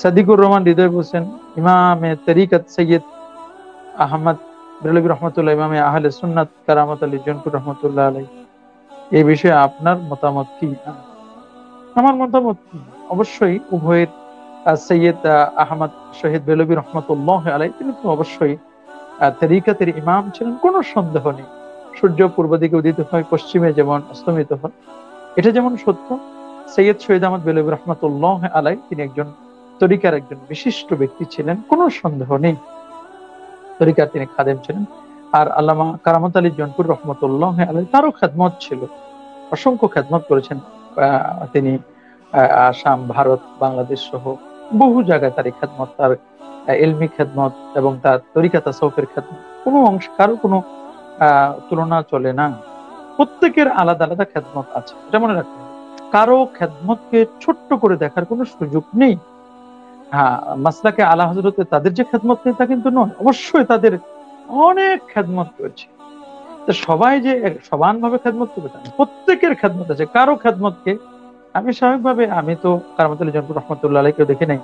সাদিকুর রহমান হৃদয় বলছেন ইমামে তরিকত সৈয়দ আহমদ বেরলবী রহমতুল্লাহ, ইমামে আহলে সুন্নাত কারামত আলী জনপুর রহমতুল্লাহ আলাই এই বিষয়ে আপনার মতামত কি? আমার মতামত কি? অবশ্যই উভয়ের সৈয়দ আহমদ শহীদ বেলবী রহমতুল্লাহ আলাই তিনি তো অবশ্যই তরিকাতের ইমাম ছিলেন, কোনো সন্দেহ নেই। সূর্য পূর্ব দিকে উদিত হয়, পশ্চিমে যেমন অস্তমিত হয়। এটা যেমন সত্য, সৈয়দ শহীদ আহমদ বেলবী রহমতুল্লাহ আলাই তিনি একজন তরিকার একজন বিশিষ্ট ব্যক্তি ছিলেন, কোনো সন্দেহ নেই। তরিকার তিনি খাদেম ছিলেন। আর আল্লামা কারামত আলী জনপুর রহমতুল্লাহ আলাই তারও খেদমত ছিল। অসংখ্য খেদমত করেছেন। তিনি আসাম, ভারত, বাংলাদেশ সহ বহু জায়গায় তার খেদমত, তার এলমি খেদমত এবং তার তরিকা তাসৌফের খেদমত। কোনো অংশ, কারও কোনো তুলনা চলে না। প্রত্যেকের আলাদা আলাদা খেদমত আছে। এটা মনে রাখতে কারও খেদমতকে ছোট্ট করে দেখার কোনো সুযোগ নেই। হ্যাঁ মাসলাকে আলা হজরতে তাদের যে খেদমত তা কিন্তু নয়, অবশ্যই তাদের অনেক খেদমত সবাই যে খেদমত করবে প্রত্যেকের খেদমত আছে, কারও খেদমতকে আমি স্বাভাবিকভাবে, আমি তো জনপুর রহমতুল্লাহ দেখি নাই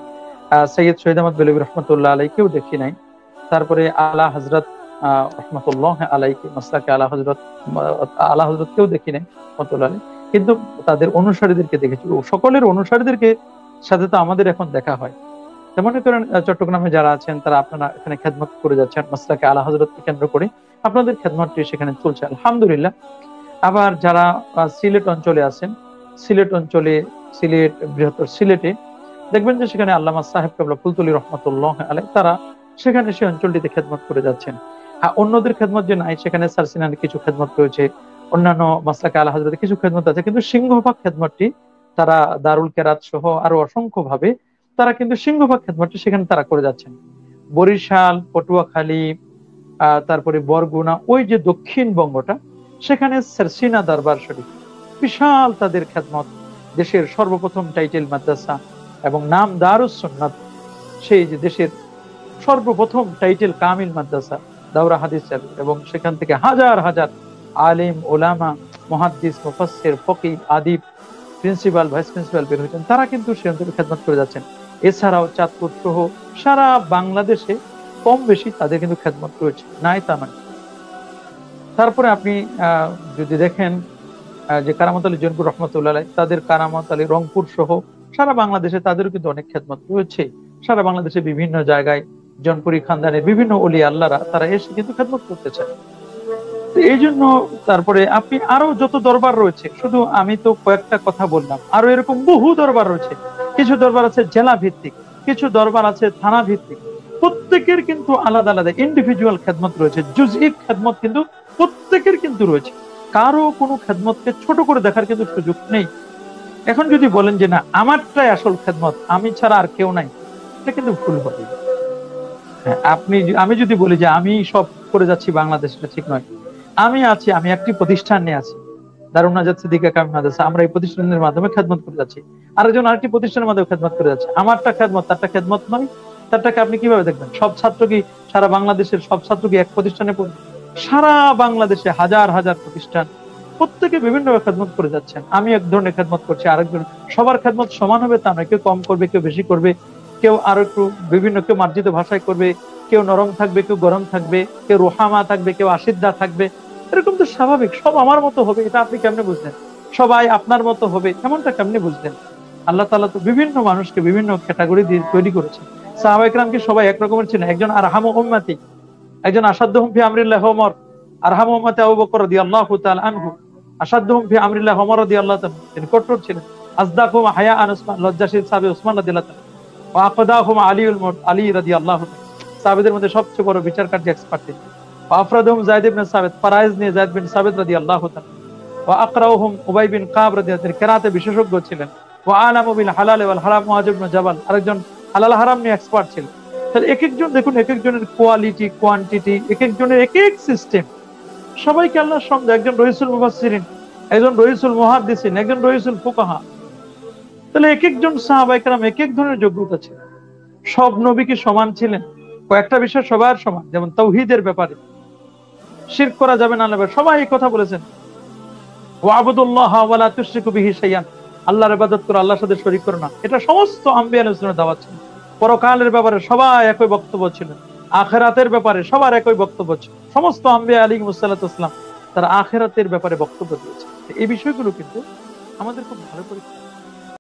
সৈয়দ শহীদ আহমদ বেলবী রহমতুল্লাহ আলাই কেউ দেখি নাই, তারপরে আলা হজরত রহমতুল্লাহ আলাইকে, মাসলাকে আলা হজরত আলা হজরত কেউ দেখি নাই, রহমতুল্লাহ আলাই কিন্তু তাদের অনুসারীদেরকে দেখেছি সকলের অনুসারীদেরকে সাথে তো আমাদের এখন দেখা হয়। মনে করেন চট্টগ্রামে যারা আছেন, তারা আপনারা এখানে খেদমত করে যাচ্ছেন মাসলাকে আলা হজরতকে কেন্দ্র করে। আপনাদের খেদমতটি সেখানে চলছে, আলহামদুলিল্লাহ। আবার যারা সিলেট অঞ্চলে আছেন, সিলেট অঞ্চলে, সিলেট, বৃহত্তর সিলেটে, দেখবেন যে সেখানে আল্লামা সাহেব কাবলা ফুলতলি রহমতুল্লাহ আলাই তারা সেখানে সে অঞ্চলটিতে খেদমত করে যাচ্ছেন। আর অন্যদের খেদমত যে নাই, সেখানে সারসিনার কিছু খেদমত রয়েছে, অন্যান্য মাসলাকে আলা হাজরতের কিছু খেদমত আছে, কিন্তু সিংহভাগ খেদমতটি তারা দারুল কেরাত সহ আরও অসংখ্য ভাবে তারা কিন্তু সিংহভাগ খেদমতটি সেখানে তারা করে যাচ্ছেন। বরিশাল, পটুয়াখালী তারপরে বরগুনা, ওই যে দক্ষিণবঙ্গটা সেখানে সারসিনা দরবার শরীফ। বিশাল তাদের খেদমত দেশের সর্বপ্রথম টাইটেল মাদ্রাসা এবং নাম দারুস সুন্নাত। সেই যে দেশের সর্বপ্রথম টাইটেল কামিল মাদ্রাসা দাউরা হাদিস এবং সেখান থেকে হাজার হাজার আলিম, ওলামা, মহাদ্দিস মুফাসের ফকি আদিব, প্রিন্সিপাল, ভাইস প্রিন্সিপাল বের হয়েছেন। তারা কিন্তু সে অঞ্চলে খেদমত করে যাচ্ছেন। এছাড়াও চাঁদপুর সহ সারা বাংলাদেশে কম বেশি তাদের কিন্তু খেদমত রয়েছে। নাই তা নয়। তারপরে আপনি যদি দেখেন যে কারামত আলী জনপুর রহমতুল্লাহ তাদের কারামত আলী রংপুর সহ সারা বাংলাদেশে তাদেরও কিন্তু অনেক খেদমত রয়েছে। সারা বাংলাদেশে বিভিন্ন জায়গায় জনপুরি খানদানের বিভিন্ন অলি আল্লাহরা, তারা এসে কিন্তু খেদমত করতে চায় এই জন্য তারপরে আপনি আরও যত দরবার রয়েছে, শুধু আমি তো কয়েকটা কথা বললাম আরও এরকম বহু দরবার রয়েছে। কিছু দরবার আছে জেলা ভিত্তিক কিছু দরবার আছে থানা ভিত্তিক। প্রত্যেকের কিন্তু আলাদা আলাদা ইন্ডিভিজুয়াল খেদমত রয়েছে জুজইক খেদমত কিন্তু প্রত্যেকের কিন্তু রয়েছে। কারও কোনো খেদমতকে ছোট করে দেখার কিন্তু সুযোগ নেই। এখন যদি বলেন যে না আমারটাই আসল খেদমত আমি ছাড়া আর কেউ নাই এটা কিন্তু ভুল হবে। হ্যাঁ, আপনি আমি যদি বলি যে আমি সব করে যাচ্ছি বাংলাদেশ ঠিক নয়। আমি আছি আমি একটি প্রতিষ্ঠান নিয়ে আছি। দারুণ নাজাদ সিদ্দিকা মাদ্রাসা। আমরা এই প্রতিষ্ঠানের মাধ্যমে খেদমত করে যাচ্ছি। আরেকজন আরেকটি প্রতিষ্ঠানের মাধ্যমে খেদমত করে যাচ্ছে। আমারটা খেদমত, তারটা খেদমত নয়। তারটাকে আপনি কীভাবে দেখবেন? সব ছাত্র কি সারা বাংলাদেশের সব ছাত্র কি এক প্রতিষ্ঠানে সারা বাংলাদেশে হাজার হাজার প্রতিষ্ঠান প্রত্যেকে বিভিন্ন খেদমত করে যাচ্ছেন। আমি এক ধরনের খেদমত করছি, আরেকজন সবার খেদমত সমান হবে, তা নয়। কেউ কম করবে, কেউ বেশি করবে, কেউ আরও একটু বিভিন্ন, কেউ মার্জিত ভাষায় করবে, কেউ নরম থাকবে, কেউ গরম থাকবে, কেউ রোহামা থাকবে, কেউ আশিদ্দা থাকবে। এরকম তো স্বাভাবিক, সব আমার মতো হবে, এটা আপনি কেমনে বুঝলেন? সবাই আপনার মতো হবে, এমনটা কেমনে বুঝলেন? আল্লাহ তালা তো বিভিন্ন মানুষকে বিভিন্ন ক্যাটাগরি দিয়ে তৈরি করেছে সাহাবাইকরামকে সবাই একরকমের ছিল একজন আরহাম উম্মাতি, একজন আসাধ্য হুমফি আমরিল্লাহ হমর আরহাম উম্মাতি আবু বকর রাদিয়াল্লাহু তাআলা আনহু আসাধ্য হুমফি আমরিল্লাহ হমর রাদিয়াল্লাহু তাআলা তিনি কঠোর ছিলেন। আজদাকুম হায়া আন উসমান, লজ্জাশীল সাহাবী উসমান রাদিয়াল্লাহু তাআলা ওয়া আকদাহুম আলীউল মুত আলী রাদিয়াল্লাহু তাআলা। সাহাবীদের মধ্যে সবচেয়ে বড় বিচার কার্য এক্সপার্ট আরেকজন হালাল হারাম নিয়ে এক্সপার্ট ছিলেন। তাহলে এক একজন দেখুন এক একজনের কোয়ালিটি কোয়ান্টিটি এক একজনের এক এক সিস্টেম সবাইকে সঙ্গে একজন রহিসুল মুফাসসিরিন, একজন রহিসুল মুহাদ্দিসিন, একজন রহিসুল ফুকাহা। তাহলে এক একজন সাহাবাইকরাম এক এক ধরনের যোগ্যতা ছিল। সব নবী কি সমান ছিলেন? কয়েকটা বিষয় সবার সমান, যেমন তৌহিদের ব্যাপারে। শির করা যাবে না নেবে। সবাই কথা বলেছেন। আল্লাহর ইবাদত করো, আল্লাহর সাথে শরীর করো না। এটা সমস্ত আম্বিয়ান দাওয়া ছিল। পরকালের ব্যাপারে সবাই একই বক্তব্য ছিল। আখেরাতের ব্যাপারে সবার একই বক্তব্য ছিল। সমস্ত আম্বিয়া আলী মুসাল্লাত ইসলাম তারা আখেরাতের ব্যাপারে বক্তব্য দিয়েছে। এই বিষয়গুলো কিন্তু আমাদের খুব ভালো পরীক্ষা